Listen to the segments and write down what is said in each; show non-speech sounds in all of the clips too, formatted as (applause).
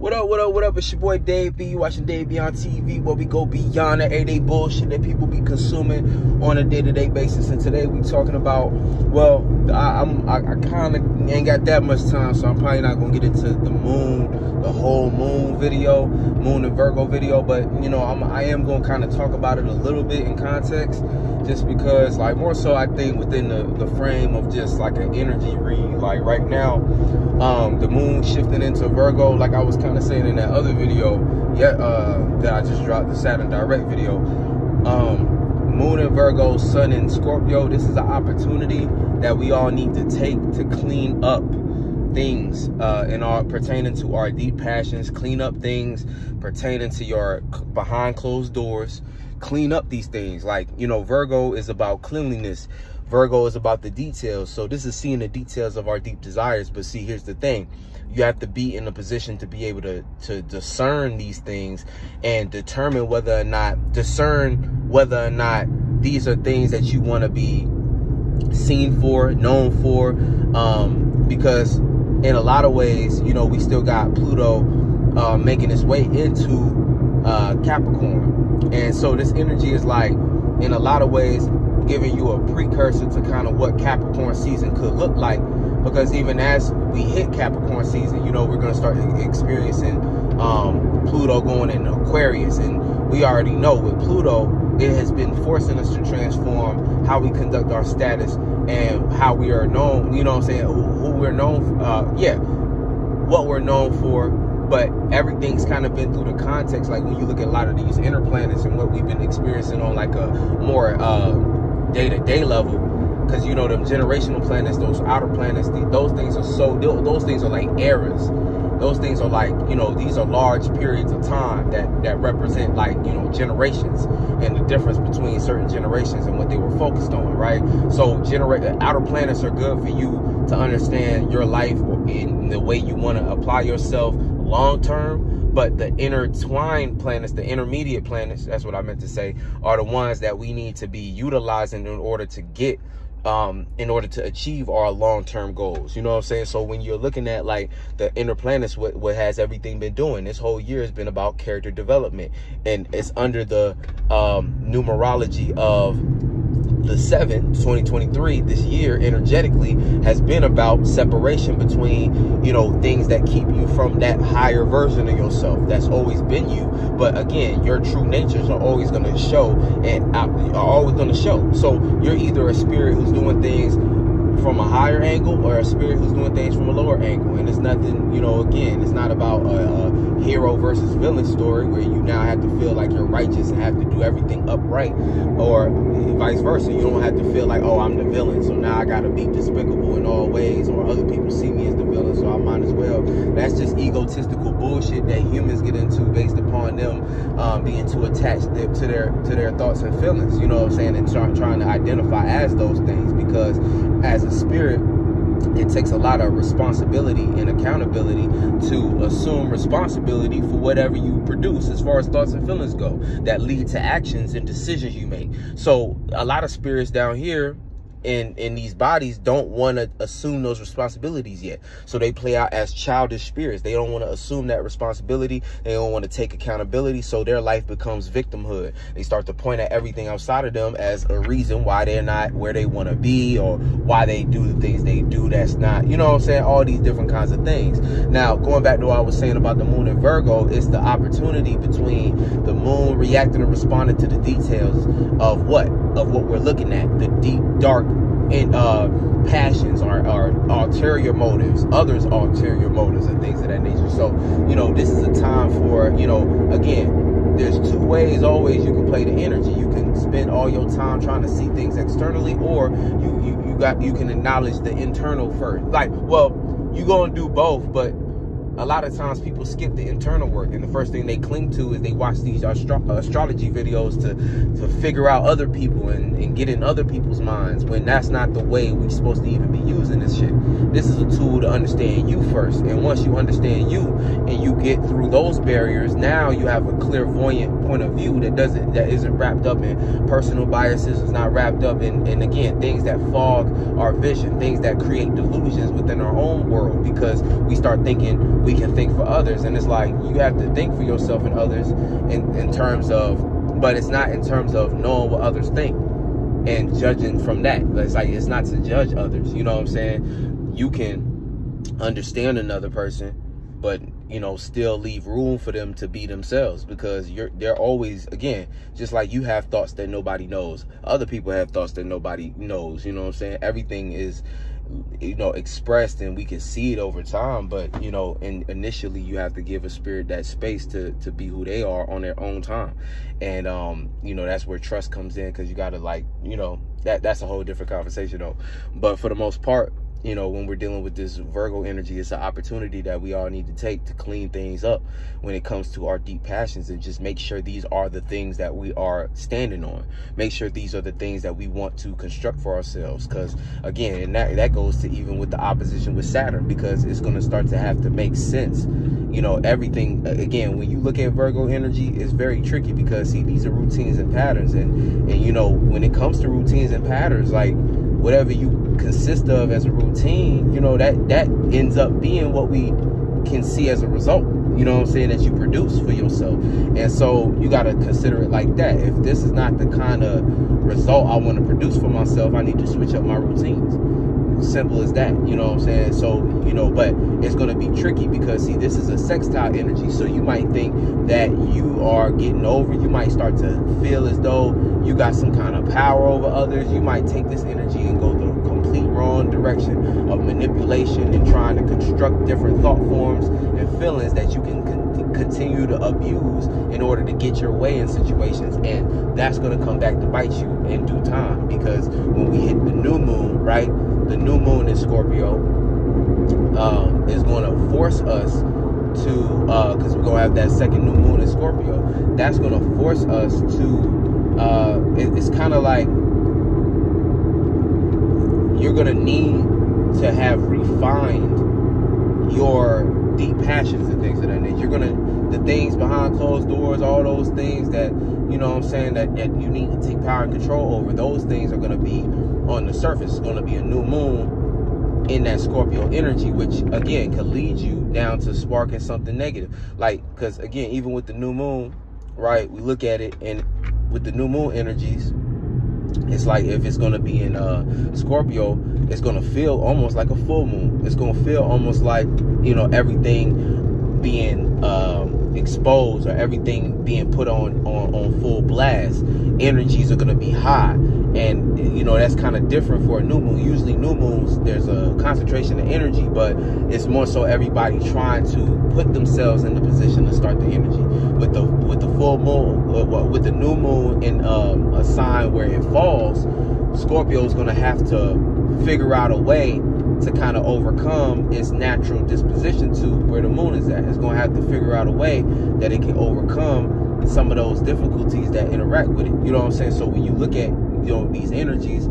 What up, what up, what up? It's your boy Dave B. You watching Dave Beyond TV where we go beyond the everyday bullshit that people be consuming on a day-to-day -day basis. And today we talking about, well, I, I'm, I, I kind of ain't got that much time, so I'm probably not gonna get into the moon, the whole moon video, moon and Virgo video. But you know, I'm, I am gonna kind of talk about it a little bit in context, just because, like, more so I think within the the frame of just like an energy read. Like right now, um, the moon shifting into Virgo, like I was kind of saying in that other video, yeah, uh, that I just dropped the Saturn direct video. Um, moon in Virgo, sun in Scorpio. This is an opportunity that we all need to take to clean up things uh, in our pertaining to our deep passions, clean up things pertaining to your behind closed doors, clean up these things. Like, you know, Virgo is about cleanliness. Virgo is about the details. So this is seeing the details of our deep desires. But see, here's the thing. You have to be in a position to be able to, to discern these things and determine whether or not, discern whether or not these are things that you want to be seen for, known for. Um, because in a lot of ways, you know, we still got Pluto uh, making its way into uh, Capricorn. And so this energy is like, in a lot of ways, giving you a precursor to kind of what Capricorn season could look like. Because even as we hit Capricorn season, you know, we're going to start experiencing um, Pluto going into Aquarius. And we already know with Pluto, it has been forcing us to transform how we conduct our status and how we are known, you know what I'm saying, who, we're known, uh, yeah, what we're known for but everything's kind of been through the context like when you look at a lot of these inner planets and what we've been experiencing on like a more uh, day-to-day level because you know them generational planets those outer planets those things are so those things are like eras. Those things are like you know these are large periods of time that that represent like you know generations and the difference between certain generations and what they were focused on right? So generate outer planets are good for you to understand your life in the way you want to apply yourself long term but the intertwined planets, the intermediate planets, that's what I meant to say, are the ones that we need to be utilizing in order to get um in order to achieve our long-term goals you know what i'm saying? So when you're looking at like the inner planets what, what has everything been doing? This whole year has been about character development and it's under the um numerology of the 7th 2023 this year energetically has been about separation between you know things that keep you from that higher version of yourself that's always been you. But again your true natures are always going to show and are always going to show. So you're either a spirit who's doing things from a higher angle or a spirit who's doing things from a lower angle. And it's nothing, you know, again, it's not about a, a, hero versus villain story where you now have to feel like you're righteous and have to do everything upright or vice versa. You don't have to feel like, oh, I'm the villain, so now I got to be despicable in all ways or other people see me as the villain, so I might as well. That's just egotistical bullshit that humans get into based upon them um, being too attached to their to their thoughts and feelings, you know what I'm saying, and try, trying to identify as those things because as a spirit, it takes a lot of responsibility and accountability to assume responsibility for whatever you produce as far as thoughts and feelings go that lead to actions and decisions you make. So a lot of spirits down here in in these bodies don't want to assume those responsibilities yet. So they play out as childish spirits. They don't want to assume that responsibility. They don't want to take accountability. So their life becomes victimhood. They start to point at everything outside of them as a reason why they're not where they want to be or why they do the things they do that's not you know what i'm saying? All these different kinds of things. Now going back to what i was saying about the moon and virgo it's the opportunity between the moon reacting and responding to the details of what of what we're looking at the deep dark and uh, passions or, our ulterior motives, others' ulterior motives, and things of that nature. So, you know, this is a time for, you know, again, there's two ways always you can play the energy. You can spend all your time trying to see things externally, or you you, you got you can acknowledge the internal first. Like, well, you're gonna do both, but a lot of times people skip the internal work and the first thing they cling to is they watch these astro astrology videos to to figure out other people and, and get in other people's minds when that's not the way we're supposed to even be using this shit. This is a tool to understand you first and once you understand you and you get through those barriers, now you have a clairvoyant point of view that doesn't that isn't wrapped up in personal biases, is not wrapped up in, and again things that fog our vision, things that create delusions within our own world because we start thinking we can think for others. And it's like you have to think for yourself and others in, in terms of but it's not in terms of knowing what others think and judging from that. It's like it's not to judge others. You know what I'm saying? You can understand another person, but you know, still leave room for them to be themselves because you're they're always again, just like you have thoughts that nobody knows. Other people have thoughts that nobody knows. You know what I'm saying? Everything is you know expressed and we can see it over time but you know and initially you have to give a spirit that space to to be who they are on their own time and um you know that's where trust comes in because you got to like you know that that's a whole different conversation though but for the most part you know, when we're dealing with this Virgo energy, it's an opportunity that we all need to take to clean things up when it comes to our deep passions and just make sure these are the things that we are standing on. Make sure these are the things that we want to construct for ourselves. Because again, and that, that goes to even with the opposition with Saturn, because it's going to start to have to make sense. You know, everything, again, when you look at Virgo energy, it's very tricky because, see, these are routines and patterns. And, and you know, when it comes to routines and patterns, like, whatever you consist of as a routine, you know, that that ends up being what we can see as a result. You know what I'm saying? That you produce for yourself. And so you got to consider it like that. If this is not the kind of result I want to produce for myself, I need to switch up my routines. Simple as that. You know what I'm saying? So, you know, but it's going to be tricky because, see, this is a sextile energy. So you might think that you are getting over. You might start to feel as though you got some kind of power over others. You might take this energy and go the complete wrong direction of manipulation and trying to construct different thought forms and feelings that you can con continue to abuse in order to get your way in situations. And that's going to come back to bite you in due time because when we hit the new moon, right? The new moon in Scorpio um, is going to force us to, because uh, we're going to have that second new moon in Scorpio, that's going to force us to, uh, it, it's kind of like you're going to need to have refined your deep passions and things of that nature. You're to, the things behind closed doors, all those things that, you know what I'm saying, that, that you need to take power and control over, those things are to be on the surface. It's to be a new moon in that Scorpio energy, which again could lead you down to sparking something negative. Like, because again, even with the new moon, right, we look at it and with the new moon energies, it's like if it's to be in uh, Scorpio, it's to feel almost like a full moon. It's to feel almost like, you know, everything being um, exposed or everything being put on, on, on full blast. Energies are going to be high and you know that's kind of different for a new moon usually new moons there's a concentration of energy but it's more so everybody trying to put themselves in the position to start the energy with the with the full moon with the new moon in um, a sign where it falls scorpio is going to have to figure out a way to kind of overcome its natural disposition to where the moon is at. It's going to have to figure out a way that it can overcome some of those difficulties that interact with it. You know what i'm saying? So when you look at you know these energies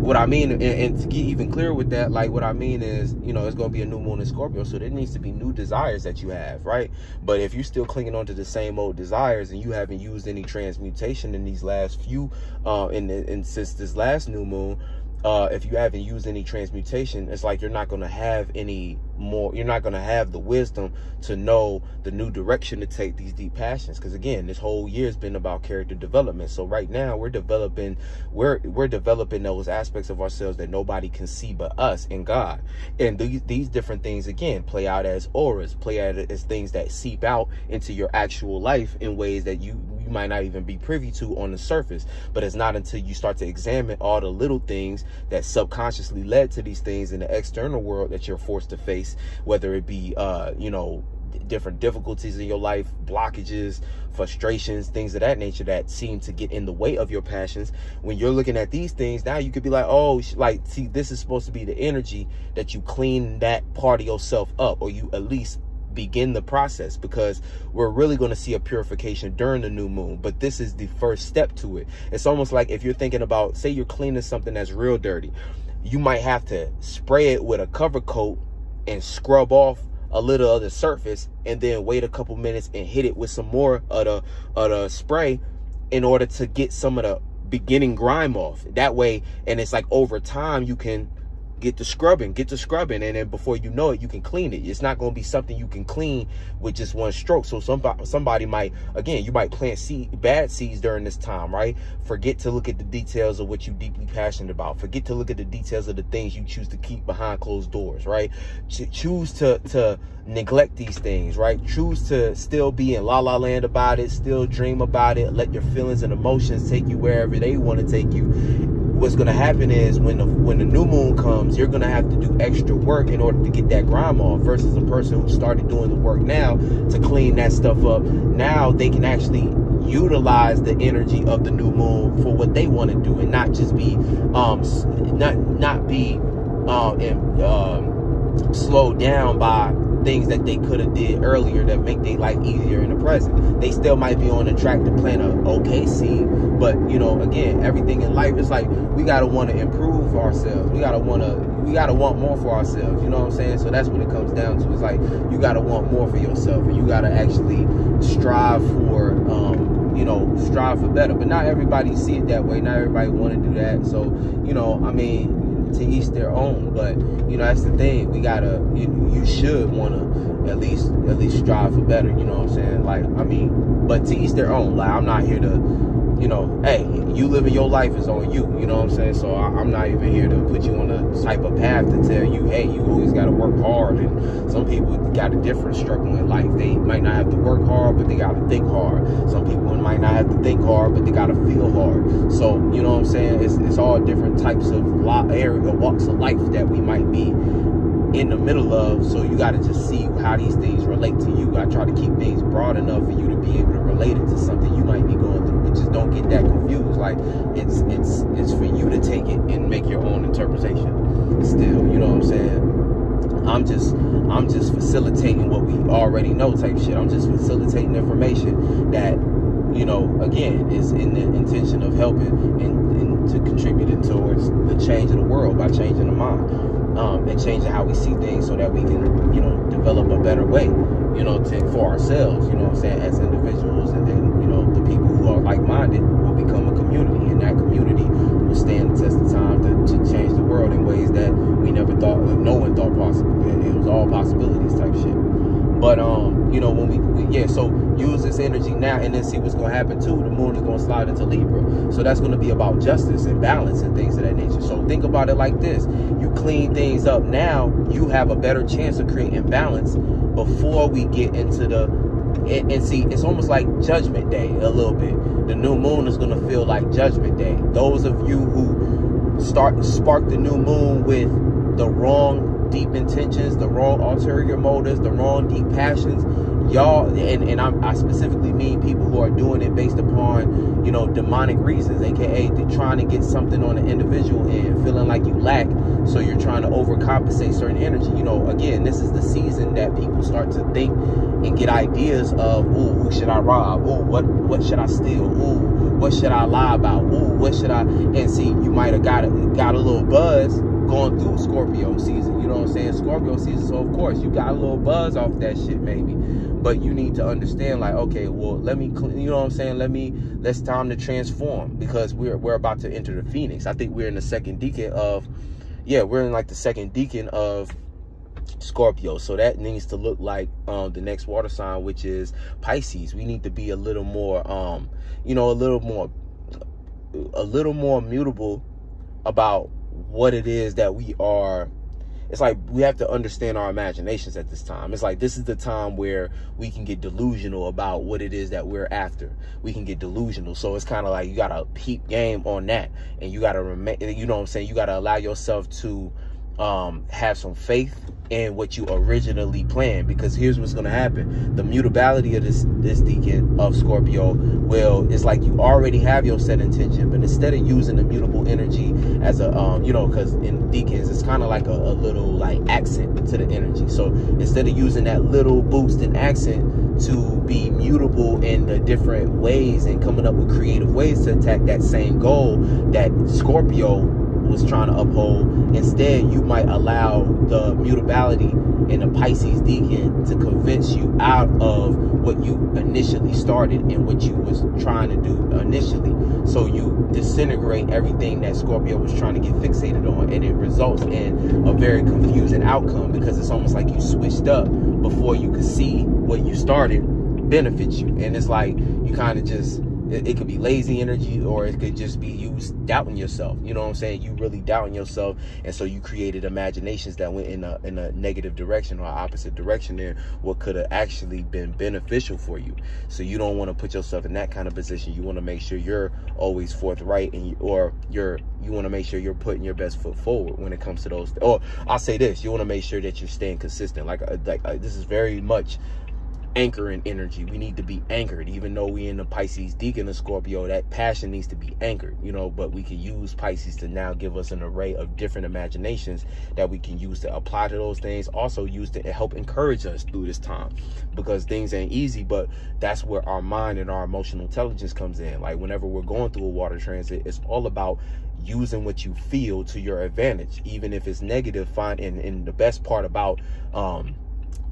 what I mean, and, and, to get even clearer with that, like what I mean is, you know, it's going to be a new moon in Scorpio, so there needs to be new desires that you have, right? But if you're still clinging on to the same old desires and you haven't used any transmutation in these last few, uh, in, in since this last new moon, uh, if you haven't used any transmutation, it's like you're not going to have any more, you're not going to have the wisdom to know the new direction to take these deep passions. Because again, this whole year has been about character development. So right now we're developing, we're, we're developing those aspects of ourselves that nobody can see but us and God. And these, these different things, again, play out as auras, play out as things that seep out into your actual life in ways that you, you might not even be privy to on the surface. But it's not until you start to examine all the little things that subconsciously led to these things in the external world that you're forced to face, whether it be, uh, you know, different difficulties in your life, blockages, frustrations, things of that nature that seem to get in the way of your passions. When you're looking at these things, now you could be like, oh, like, see, this is supposed to be the energy that you clean that part of yourself up, or you at least begin the process because we're really going to see a purification during the new moon but this is the first step to it. It's almost like if you're thinking about say you're cleaning something that's real dirty you might have to spray it with a cover coat and scrub off a little of the surface and then wait a couple minutes and hit it with some more of the of the spray in order to get some of the beginning grime off. That way and it's like over time you can get the scrubbing, get the scrubbing, and then before you know it, you can clean it. It's not going to be something you can clean with just one stroke. So somebody, somebody might, again, you might plant seed, bad seeds during this time, right? Forget to look at the details of what you deeply passionate about. Forget to look at the details of the things you choose to keep behind closed doors, right? Ch choose to to neglect these things, right? Choose to still be in la la land about it, still dream about it, let your feelings and emotions take you wherever they want to take you what's going to happen is when the when the new moon comes you're going to have to do extra work in order to get that grime off versus a person who started doing the work now to clean that stuff up. Now they can actually utilize the energy of the new moon for what they want to do and not just be um not not be um, and, um slowed down by things that they could have did earlier that make their life easier in the present. They still might be on the track to plant a okay seed, but you know, again, everything in life is like we gotta want to improve ourselves. We gotta want to we gotta want more for ourselves. You know what I'm saying? So that's what it comes down to. It's like you gotta want more for yourself, and you gotta actually strive for. Um, you know, strive for better. But not everybody see it that way. Not everybody want to do that. So, you know, I mean, to each their own. But you know, that's the thing. We gotta. You, you should want to at least at least strive for better. You know what I'm saying? Like, I mean, but to each their own. Like, I'm not here to you know, hey, you living your life is on you. You know what I'm saying? So I, am not even here to put you on a type of path to tell you, hey, you always got to work hard. And some people got a different struggle in life. They might not have to work hard, but they got to think hard. Some people might not have to think hard, but they got to feel hard. So you know what I'm saying? It's, it's all different types of area, walks of life that we might be in the middle of. So you got to just see how these things relate to you. I try to keep things broad enough for you to be able to relate it to something you might be going through. Just don't get that confused. Like it's it's it's for you to take it and make your own interpretation. Still, you know what I'm saying? I'm just I'm just facilitating what we already know type shit. I'm just facilitating information that you know, again, is in the intention of helping and, and to contributing towards the change of the world by changing the mind um, and changing how we see things so that we can, you know, develop a better way, you know, to, for ourselves, you know I'm saying, as individuals. And then, you know, the people who are like-minded will become a community. And that community will stand the test of time to, to change the world in ways that we never thought, no one thought possible. It was all possibilities type shit. But um, you know, when we, we, yeah, so use this energy now and then see what's gonna happen too. The moon is gonna slide into Libra. So that's gonna be about justice and balance and things of that nature. So think about it like this. You clean things up now, you have a better chance of creating balance before we get into the and, and see it's almost like judgment day a little bit. The new moon is gonna feel like judgment day. Those of you who start spark the new moon with the wrong deep intentions, the wrong ulterior motives, the wrong deep passions, y'all, and, and I'm, i specifically mean people who are doing it based upon, you know, demonic reasons, aka they're trying to get something on an individual and feeling like you lack, so you're trying to overcompensate certain energy. You know, again, this is the season that people start to think and get ideas of, ooh, who should I rob? Ooh, what what should I steal? Ooh, what should I lie about? Ooh, what should I? And see, you might have got a, got a little buzz going through Scorpio season. You know what I'm saying? Scorpio season. So of course you got a little buzz off that shit maybe. But you need to understand like, okay, well, let me, you know what I'm saying? Let me, let's time to transform because we're, we're about to enter the Phoenix. I think we're in the second decan of, yeah, we're in like the second decan of Scorpio. So that needs to look like um, the next water sign, which is Pisces. We need to be a little more, um, you know, a little more, a little more mutable about what it is that we are it's like we have to understand our imaginations at this time. It's like this is the time where we can get delusional about what it is that we're after. We can get delusional. So it's kind of like you got to peep game on that. And you got to remain, you know what I'm saying? You got to allow yourself to um, have some faith in what you originally planned. Because here's what's going to happen: the mutability of this this decan of Scorpio will it's like you already have your set intention, but instead of using the mutable energy as a um, you know, because in decans it's kind of like a, a little like accent to the energy. So instead of using that little boost in accent to be mutable in the different ways and coming up with creative ways to attack that same goal that Scorpio was trying to uphold. Instead, you might allow the mutability in the Pisces decan to convince you out of what you initially started and what you was trying to do initially. So you disintegrate everything that Scorpio was trying to get fixated on, and it results in a very confusing outcome because it's almost like you switched up before you could see what you started benefits you. And it's like you kind of just it, it, could be lazy energy or it could just be you doubting yourself. You know what I'm saying? You really doubting yourself, and so you created imaginations that went in a in a negative direction or opposite direction there. What could have actually been beneficial for you. So you don't want to put yourself in that kind of position. You want to make sure you're always forthright, and you, or you're you want to make sure you're putting your best foot forward when it comes to those. Or I'll say this: you want to make sure that you're staying consistent. Like uh, like uh, this is very much anchoring energy. We need to be anchored, even though we in the Pisces Decan of Scorpio, that passion needs to be anchored, you know, but we can use Pisces to now give us an array of different imaginations that we can use to apply to those things, also use to help encourage us through this time because things ain't easy, but that's where our mind and our emotional intelligence comes in. Like whenever we're going through a water transit, it's all about using what you feel to your advantage, even if it's negative, find and, and the best part about um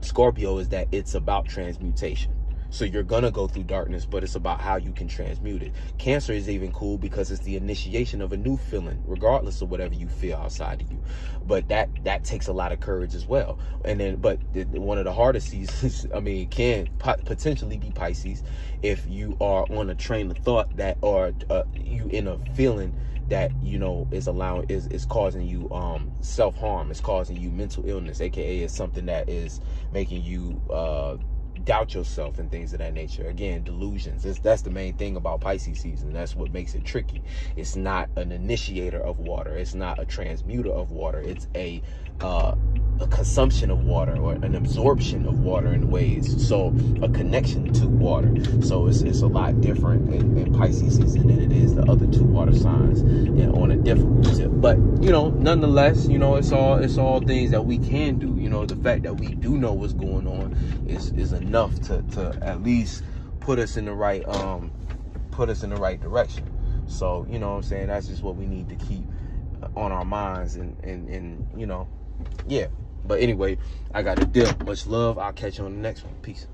Scorpio is that it's about transmutation. So you're gonna go through darkness, but it's about how you can transmute it. Cancer is even cool because it's the initiation of a new feeling, regardless of whatever you feel outside of you. But that that takes a lot of courage as well. And then, but the, one of the hardest seasons, (laughs) I mean, can potentially be Pisces if you are on a train of thought that, or uh, you in a feeling that you know is allowing is is causing you um self-harm it's causing you mental illness aka is something that is making you uh doubt yourself and things of that nature. Again delusions. It's, that's the main thing about pisces season. That's what makes it tricky. It's not an initiator of water. It's not a transmuter of water. It's a uh a consumption of water or an absorption of water in ways. So a connection to water. So it's, it's a lot different in, in Pisces season than it is the other two water signs and on a difficult tip. But you know, nonetheless, you know, it's all it's all things that we can do. You know, the fact that we do know what's going on is is enough to to at least put us in the right um put us in the right direction. So, you know what I'm saying? That's just what we need to keep on our minds and and and you know, yeah. But anyway, I got a dip. Much love. I'll catch you on the next one. Peace.